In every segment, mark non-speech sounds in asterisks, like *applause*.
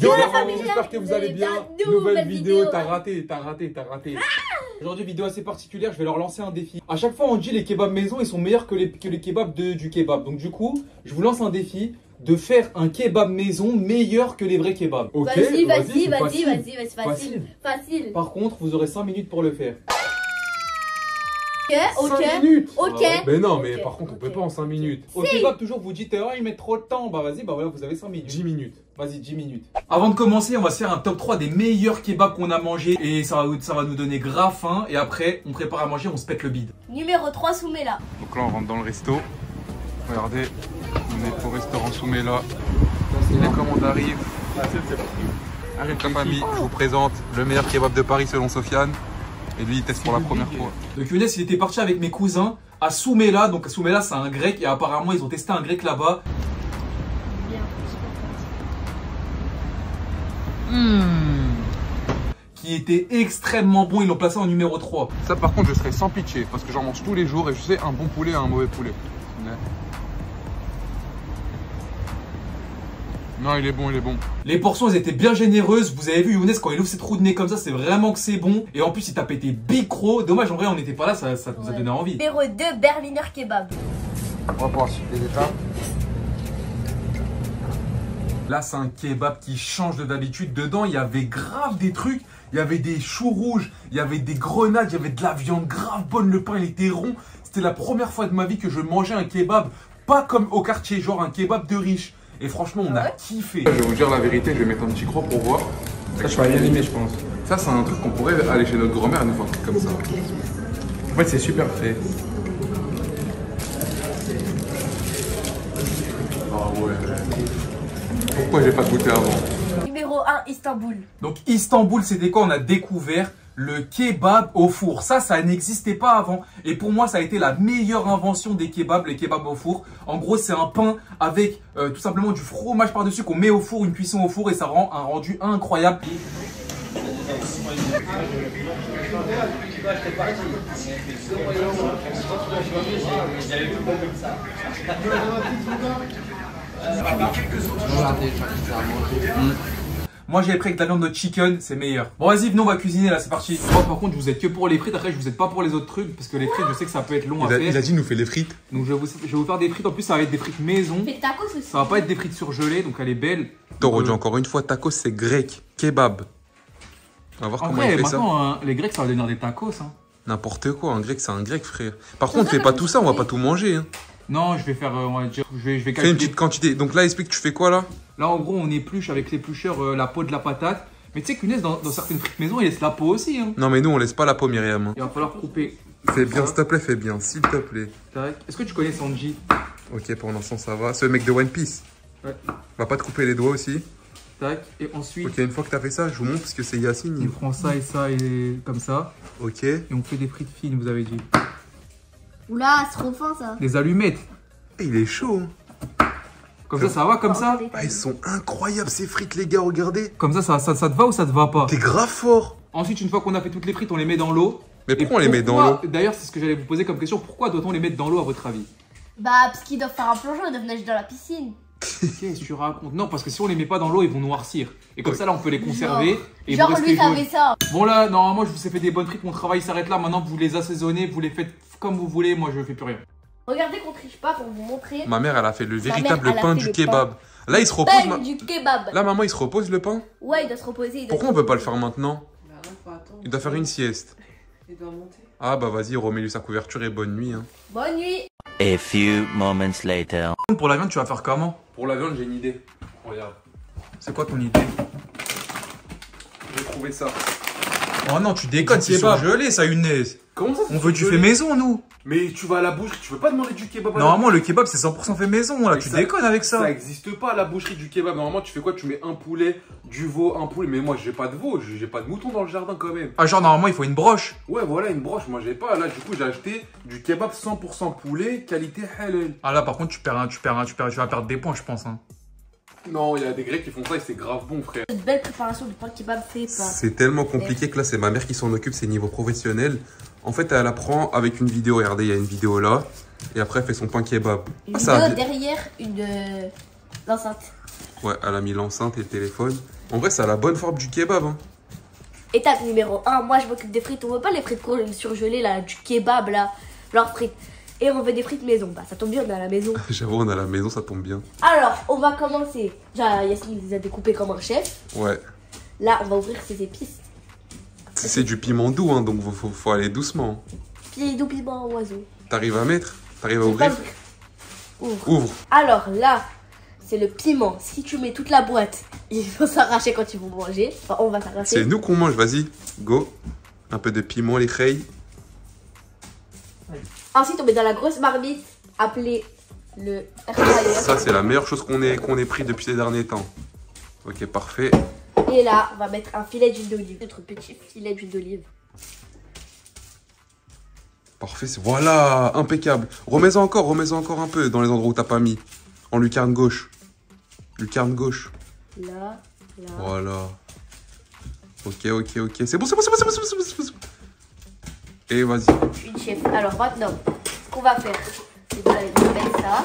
Yo la famille, j'espère que vous allez bien. Nouvelle vidéo, t'as raté, t'as raté, t'as raté. Aujourd'hui, vidéo assez particulière, je vais leur lancer un défi. À chaque fois, on dit les kebabs maison, ils sont meilleurs que les, que les kebabs de, du kebab. Donc du coup, je vous lance un défi de faire un kebab maison meilleur que les vrais kebabs. Ok Vas-y, vas-y, vas-y, vas-y, vas-y, facile. Facile. Facile. Par contre, vous aurez 5 minutes pour le faire. Ok, ok. 5 minutes Ok. Ah. Mais non, mais Ok, par contre, on ok. peut pas en 5 minutes. Au kebab, toujours, vous dites, oh, ils mettent trop de temps. Bah vas-y, bah voilà, vous avez 5 minutes. 10 minutes. Vas-y, 10 minutes. Avant de commencer, on va se faire un top 3 des meilleurs kebabs qu'on a mangé. Et ça va, ça va nous donner grave faim. Et après, on prépare à manger, on se pète le bide. Numéro 3, Soumela. Donc là on rentre dans le resto. Regardez, on est au restaurant Soumela. Les commandes arrivent. La famille, je vous présente le meilleur kebab de Paris selon Sofiane. Et lui il teste pour la première fois. Donc Younes, il était parti avec mes cousins à Soumela. Donc Soumela, c'est un grec. Et apparemment, ils ont testé un grec là-bas. Qui était extrêmement bon. Ils l'ont placé en numéro 3. Ça par contre je serais sans pitié parce que j'en mange tous les jours et je sais un bon poulet et un mauvais poulet. Ouais. Non il est bon, il est bon. Les portions elles étaient bien généreuses. Vous avez vu Younes quand il ouvre ses trous de nez comme ça, c'est vraiment que c'est bon. Et en plus il t'a pété bicro. Dommage en vrai on n'était pas là, ça, ça nous a donné envie. Numéro 2, Berliner Kebab. On va pouvoir suivre les étapes. Là c'est un kebab qui change de d'habitude. Dedans il y avait grave des trucs. Il y avait des choux rouges, il y avait des grenades, il y avait de la viande grave bonne. Le pain il était rond. C'était la première fois de ma vie que je mangeais un kebab. Pas comme au quartier, genre un kebab de riche. Et franchement on a Ouais. kiffé. Je vais vous dire la vérité, je vais mettre un petit croc pour voir. Ça, je vais bien aimer, je pense. Ça c'est un truc qu'on pourrait aller chez notre grand-mère nous faire un truc comme ça. En fait, c'est super fait. Ah ouais. Pourquoi j'ai pas goûté avant? Numéro 1, Istanbul. Donc Istanbul, c'était quoi? On a découvert le kebab au four. Ça, ça n'existait pas avant. Et pour moi, ça a été la meilleure invention des kebabs, les kebabs au four. En gros, c'est un pain avec euh, tout simplement du fromage par-dessus qu'on met au four, une cuisson au four et ça rend un rendu incroyable. Moi, j'ai pris avec de la viande de chicken, c'est meilleur. Bon, vas-y, venons, on va cuisiner là, c'est parti. Moi, par contre, je vous aide que pour les frites. Après, je vous aide pas pour les autres trucs parce que les frites, je sais que ça peut être long à faire. dit nous fait les frites. Donc, je vais, vous, je vais vous faire des frites. En plus, ça va être des frites maison. Fait tacos aussi. Ça va pas être des frites surgelées, donc elle est belle. Toro, Euh, encore une fois, tacos c'est grec, kebab. On va voir En comment vrai, il fait ça. maintenant, hein, les Grecs, ça va devenir des tacos. Hein. N'importe quoi, un grec c'est un grec frère. Par contre, fais pas tout ça, on va pas tout manger. Hein. Non, je vais faire, euh, on va dire, je vais, je vais Fais une calculer. petite quantité. Donc là, explique, tu fais quoi là Là, en gros, on épluche avec l'éplucheur euh, la peau de la patate. Mais tu sais qu'une dans, dans certaines frites maison, il laisse la peau aussi. Hein. Non mais nous on laisse pas la peau Myriam. hein. Il va falloir couper. Fais bien, s'il te plaît, fais bien, s'il te plaît. Tac. Est-ce que tu connais Sanji? Ok, pour l'instant ça va. C'est le mec de One Piece. Ouais. Va pas te couper les doigts aussi. Tac. Et ensuite, Ok, une fois que t'as fait ça, je vous montre parce que c'est Yacine. on il- prend ça et ça et comme ça. Ok. Et on fait des frites fines, vous avez dit. Oula, c'est trop fin ça. Des allumettes. Eh, il est chaud. hein. Comme ça, ça va comme ça Ah, ils sont incroyables ces frites, les gars, regardez. Comme ça, ça, ça, ça te va ou ça te va pas T'es grave fort. Ensuite, une fois qu'on a fait toutes les frites, on les met dans l'eau. Mais pourquoi on les met dans l'eau D'ailleurs, c'est ce que j'allais vous poser comme question. Pourquoi doit-on les mettre dans l'eau à votre avis? Bah, parce qu'ils doivent faire un plongeon, ils doivent nager dans la piscine. Qu'est-ce que tu racontes Non, parce que si on les met pas dans l'eau, ils vont noircir. Et comme ça, là, on peut les conserver. Genre- et Genre, lui, savait ça. Bon, là, normalement, je vous ai fait des bonnes frites. Mon travail s'arrête là. Maintenant, vous les assaisonnez, vous les faites comme vous voulez. Moi, je fais plus rien. Regardez qu'on triche pas pour vous montrer. Ma mère, elle a fait le véritable elle a pain fait du le kebab. Là, il se repose. Pain ma- du kebab. Là, maman, il se repose le pain Ouais, il doit se reposer. il doit Pourquoi se on peut pas le faire maintenant Bah non, faut attendre. Il doit faire une sieste. Il doit monter. Ah bah vas-y, remets-lui sa couverture et bonne nuit. Hein. Bonne nuit. A few moments later. Pour la viande, tu vas faire comment? Pour la viande, j'ai une idée. Regarde. C'est quoi ton idée J'ai trouvé ça. Oh non, tu déconnes, c'est kebab. surgelé, ça, une Comment ça On veut du fait maison, nous. Mais tu vas à la boucherie, tu veux pas demander du kebab à la Normalement, le kebab, c'est 100% fait maison, là. Mais Tu ça- déconnes avec Ça ça. existe pas à la boucherie du kebab. Normalement, tu fais quoi? Tu mets un poulet, du veau, un poulet. Mais moi, j'ai pas de veau, j'ai j'ai pas de mouton dans le jardin quand même. Ah, genre, normalement, il faut une broche. Ouais, voilà, une broche. Moi, j'ai pas. Là, du coup, j'ai acheté du kebab 100% poulet, qualité halal. Ah, là, par contre, tu perds un, tu perds un, tu perds, tu vas perdre des points, je pense. Hein. Non, il y a des Grecs qui font ça et c'est grave bon, frère. Cette belle préparation du pain kebab fait pas. C'est tellement compliqué que là, c'est ma mère qui s'en occupe, c'est niveau professionnel. En fait, elle apprend avec une vidéo. Regardez, il y a une vidéo là. Et après, elle fait son pain kebab. Une Ah, ça a vidéo derrière une euh, l'enceinte. Ouais, elle a mis l'enceinte et le téléphone. En vrai, ça a la bonne forme du kebab. Hein. Étape numéro 1, moi je m'occupe des frites. On veut pas les frites surgelées là, du kebab là, leurs frites. Et on veut des frites maison. Bah ça tombe bien, on est à la maison. *laughs* J'avoue, on est à la maison, ça tombe bien. Alors, on va commencer. Déjà, Yasmine les a découpées comme un chef. Ouais. Là, on va ouvrir ses épices. C'est c'est du piment doux, hein, donc faut, faut- aller doucement. Puis doux piment oiseau. T'arrives à mettre? T'arrives à C'est pas ouvrir Ouvre. Ouvre. Alors là, c'est le piment. Si tu mets toute la boîte, *laughs* il faut s'arracher quand ils vont manger. Enfin, on va C'est s'arracher. nous qu'on mange, vas-y. Go. Un peu de piment, les reilles. Ensuite, on met dans la grosse marmite appelée le air fryer. Ça, c'est la meilleure chose qu'on ait, qu'on ait pris depuis ces derniers temps. Ok, parfait. Et là, on va mettre un filet d'huile d'olive. Notre petit filet d'huile d'olive. Parfait, c'est- voilà, impeccable. Remets-en encore, remets-en encore un peu dans les endroits où t'as pas mis. En lucarne gauche. Lucarne gauche. Là, là. Voilà. Ok, ok, ok. C'est bon, c'est bon, c'est bon, c'est bon, c'est bon, c'est bon, c'est bon. Et vas-y. Une chef. Alors maintenant, ce qu'on va faire, ça.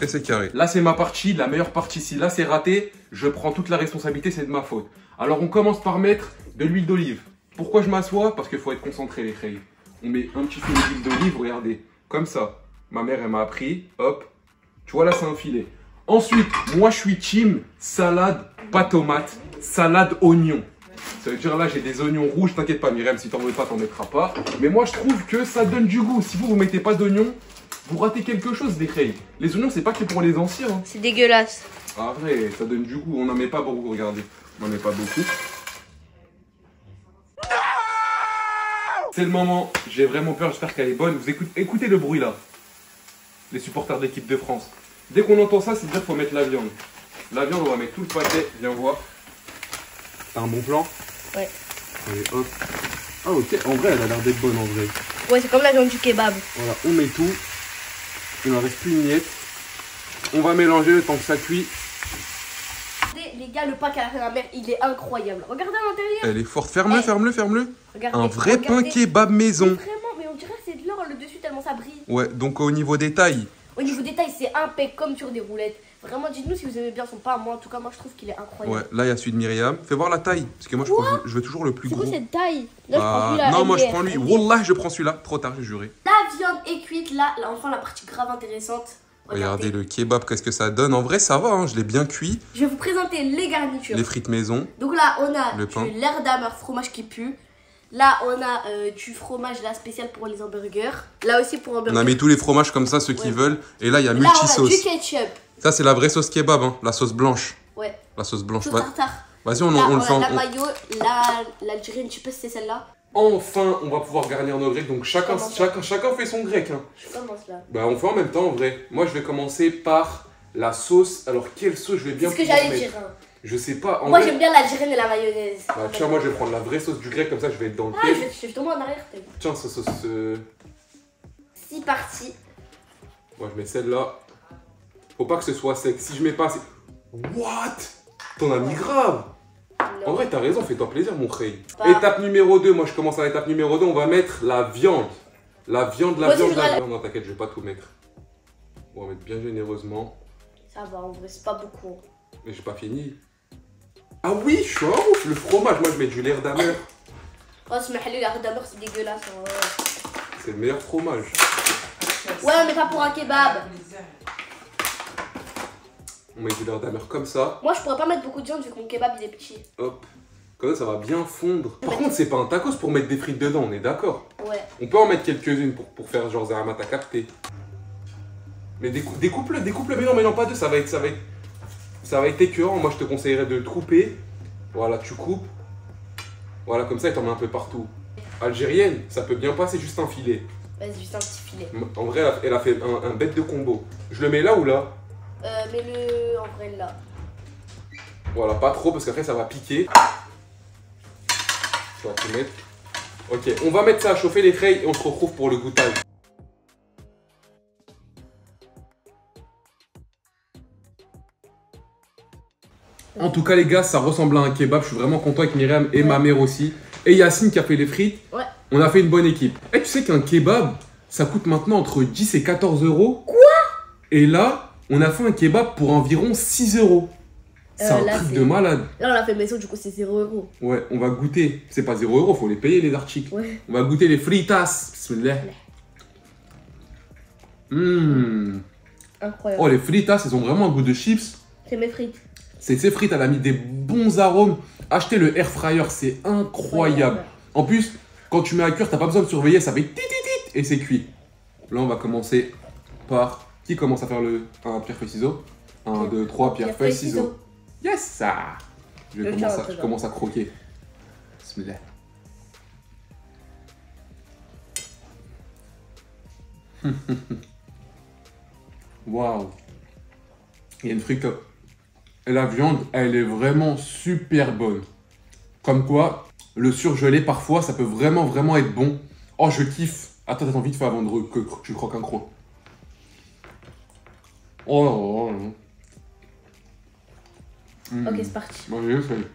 Et c'est carré. Là, c'est ma partie, la meilleure partie. Si là, c'est raté, je prends toute la responsabilité, c'est de ma faute. Alors, on commence par mettre de l'huile d'olive. Pourquoi je m'assois? Parce qu'il faut être concentré, les filles. On met un petit filet d'huile d'olive, regardez. Comme ça. Ma mère, elle m'a appris. Hop. Tu vois, là, c'est un filet. Ensuite, moi, je suis team salade, pas tomate, salade, oignon. Ça veut dire là, j'ai des oignons rouges. T'inquiète pas, Myriam, si t'en veux pas, t'en mettras pas. Mais moi, je trouve que ça donne du goût. Si vous, vous mettez pas d'oignons, vous ratez quelque chose, les filles. Les oignons, c'est pas que pour les anciens. hein. C'est dégueulasse. Ah vrai, ça donne du goût. On n'en met pas beaucoup, regardez. On n'en met pas beaucoup. C'est le moment. J'ai vraiment peur, j'espère qu'elle est bonne. Vous écoutez, écoutez le bruit là. Les supporters de l'équipe de France. Dès qu'on entend ça, c'est dire qu'il faut mettre la viande. La viande, on va mettre tout le paquet. Viens voir. T'as un bon plan Ouais. Allez, hop. Ah ok, en vrai, elle a l'air d'être bonne en vrai. Ouais, c'est comme la viande du kebab. Voilà, on met tout. Il n'en reste plus une miette. On va mélanger le temps que ça cuit. Regardez, Les gars, le pain qu'elle a fait ma mère, il est incroyable. Regardez à l'intérieur. Elle est forte. Ferme-le, Eh. ferme-le, ferme-le. Regardez. Un vrai pain kebab maison. Vraiment, mais on dirait que c'est de l'or le dessus tellement ça brille. Ouais, donc au niveau des tailles. Au niveau des tailles, c'est impec comme sur des roulettes. Vraiment, dites-nous si vous aimez bien son pain. Moi, en tout cas, moi, je trouve qu'il est incroyable. Ouais, là il y a celui de Myriam. Fais voir la taille. Parce que moi je, prends- je veux toujours le plus C'est gros. quoi cette taille Là, je prends Ah, là, non, moi je MDR. prends lui. Wallah, je prends celui-là. Trop tard, j'ai juré. La viande est cuite, là, là, enfin, la partie grave intéressante. Regardez le kebab, qu'est-ce que ça donne. En vrai, ça va, hein, je l'ai bien cuit. Je vais vous présenter les garnitures. Les frites maison. Donc là, on a Le pain. du l'air d'ameur fromage qui pue. Là, on a euh, du fromage là spécial pour les hamburgers. Là aussi pour On hamburgers. a mis tous les fromages comme ça, ceux qui Ouais. veule. Et là, il y a Là, on a du multi-sauce. ketchup. Ça, c'est la vraie sauce kebab, hein, la sauce blanche. Ouais, La sauce blanche. sauce tartare. Vas-y, on, Là, on on, le fait la on- mayo, la je sais pas si c'est celle-là. Enfin, on va pouvoir garnir nos grecs. Donc chacun, chacun, chacun fait son grec. hein. Je commence là. Bah, on fait en même temps en vrai. Moi, je vais commencer par la sauce. Alors, quelle sauce je vais bien C'est ce que j'allais dire. hein. Je sais pas. En Moi, vrai, j'aime bien l'algérienne et la mayonnaise. bah, tiens, moi, je vais prendre la vraie sauce du grec. Comme ça, je vais être dans le Ah, je vais, en arrière. Tiens, ce sauce. euh, C'est parti. Moi, je mets celle-là. Faut pas que ce soit sec. Si je mets pas, c'est. What? T'en as mis grave En vrai, t'as raison, fais-toi plaisir, mon frère. Pas. Étape numéro 2, moi je commence à l'étape numéro 2, on va mettre la viande. La viande, la Moi viande, la la- viande. Non, t'inquiète, je vais pas tout mettre. On va mettre bien généreusement. Ça va, en vrai, c'est pas beaucoup. Mais j'ai pas fini. Ah oui, je suis un ouf. Le fromage, moi je mets du lait d'amer. Oh, ce mahali, la d'abord, c'est dégueulasse. hein. C'est le meilleur fromage. Ouais, mais pas pour un kebab. On met du lait d'amer comme ça. Moi, je pourrais pas mettre beaucoup de viande vu que mon kebab il est petit. Hop. Comme ça, ça va bien fondre. Par contre, c'est pas un tacos pour mettre des frites dedans, on est d'accord Ouais. On peut en mettre quelques-unes pour, pour faire genre Zahama, t'as capté. Mais décou- découpe-le, découpe-le, mais non, mais non, pas deux, ça va être, ça va être, ça va être écœurant. Moi, je te conseillerais de le couper. Voilà, tu coupes. Voilà, comme ça, il t'en met un peu partout. Algérienne, ça peut bien passer, juste un filet. Vas-y, juste un petit filet. En vrai, elle a, fait un, un bête de combo. Je le mets là ou là? Euh, mets-le en vrai là. Voilà, pas trop, parce qu'après, ça va piquer. Tu vas tout mettre. Ok, on va mettre ça à chauffer les feuilles et on se retrouve pour le goûtage. En tout cas, les gars, ça ressemble à un kebab. Je suis vraiment content avec Myriam et ma mère aussi. Et Yacine qui a fait les frites. Ouais. On a fait une bonne équipe. Et tu sais qu'un kebab, ça coûte maintenant entre 10 et 14 euros. Quoi? Et là, on a fait un kebab pour environ 6 euros. C'est un là, truc de malade. Là, on l'a fait maison, du coup, c'est 0 euros. Ouais, on va goûter. C'est pas 0 euros, faut les payer les articles. Ouais. On va goûter les fritas. Bismillah. Mmh. Incroyable. Oh, les fritas, ils ont vraiment un goût de chips. C'est mes frites. C'est ces frites, elle a mis des bons arômes. Achetez le air fryer, c'est incroyable. En plus, quand tu mets à cuire, t'as pas besoin de surveiller, ça fait tit tit tit et c'est cuit. Là, on va commencer par. Qui commence à faire le. Un pierre feuille ciseaux 1, 2, 3, pierre feuille ciseaux. Yes, ça Je, commence à, carrot, je déjà. commence à croquer. Bismillah. *laughs* Waouh. Il y a une frite. Et la viande, elle est vraiment super bonne. Comme quoi, le surgelé, parfois, ça peut vraiment, vraiment être bon. Oh, je kiffe. Attends, attends, vite fait avant de que que tu croques un coin. Oh là là là là. Mm. Ok, c'est parti. Bon, j'ai essayé.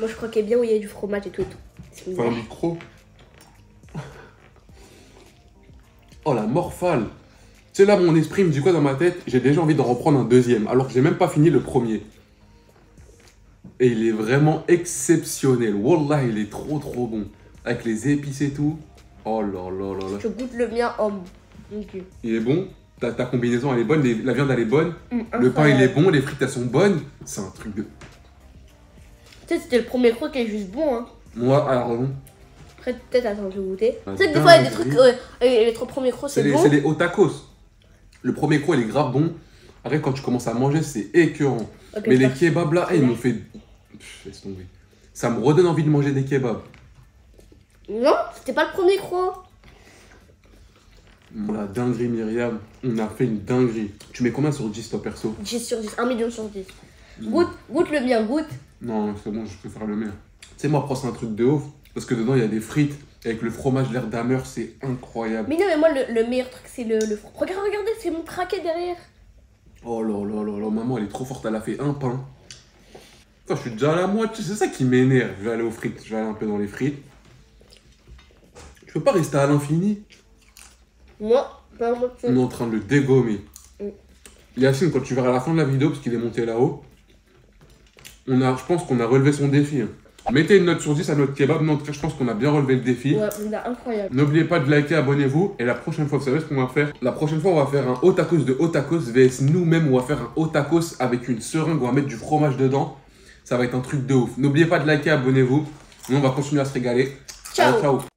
Moi, je croquais bien où il y a du fromage et tout et tout. C'est Faire un micro. Oh la morphale. Sais là mon esprit me dit quoi dans ma tête? J'ai déjà envie d'en reprendre un deuxième alors que j'ai même pas fini le premier. Et il est vraiment exceptionnel. Wallah il est trop trop bon. Avec les épices et tout. Oh là là là là. Je goûte le mien homme. Il est bon. Ta, ta combinaison elle est bonne. les- la viande elle est bonne. Hum, Le pain il est bon. Les frites elles sont bonnes. C'est un truc de... Tu sais, c'était le premier croc qui est juste bon. Hein. Moi alors non. Après, peut-être, attends, je vais goûter. Ah, Tu sais que des fois, il y a des trucs. euh, les trois premiers crocs, C'est les, bon. c'est les hauts tacos. Le premier croc, il est grave bon. Après, quand tu commences à manger, c'est écœurant. Mais les kebabs là, eh, ils m'ont fait. Pff, laisse tomber. Ça me redonne envie de manger des kebabs. Non, c'était pas le premier croc. La dinguerie, Myriam. On a fait une dinguerie. Tu mets combien sur 10 toi perso? 10 sur 10, 1 million sur 10. Mm. Goûte, goûte le mien, goûte. Non, c'est bon, je préfère le mien. Tu sais, moi, c'est un truc de ouf. Parce que dedans, il y a des frites. Avec le fromage l'air d'Hammer, c'est incroyable. Mais non, mais moi, le, le meilleur truc, c'est le, le. Regarde, regardez, c'est mon craquet derrière. Oh là là là là, maman, elle est trop forte. Elle a fait un pain. Putain, je suis déjà à la moitié. C'est ça qui m'énerve. Je vais aller aux frites. Je vais aller un peu dans les frites. Tu peux pas rester à l'infini Moi, pas moi, On est en train de le dégommer. Mm. Yacine, quand tu verras la fin de la vidéo, parce qu'il est monté là-haut, on a, je pense qu'on a relevé son défi. hein. Mettez une note sur 10 à notre kebab. Non, en tout cas, je pense qu'on a bien relevé le défi. Ouais, on a incroyable. N'oubliez pas de liker, abonnez-vous. Et la prochaine fois, vous savez ce qu'on va faire? La prochaine fois, on va faire un haut tacos de haut tacos VS nous-mêmes. On va faire un haut tacos avec une seringue. On va mettre du fromage dedans. Ça va être un truc de ouf. N'oubliez pas de liker, abonnez-vous. Nous, on va continuer à se régaler. Ciao. Allez, ciao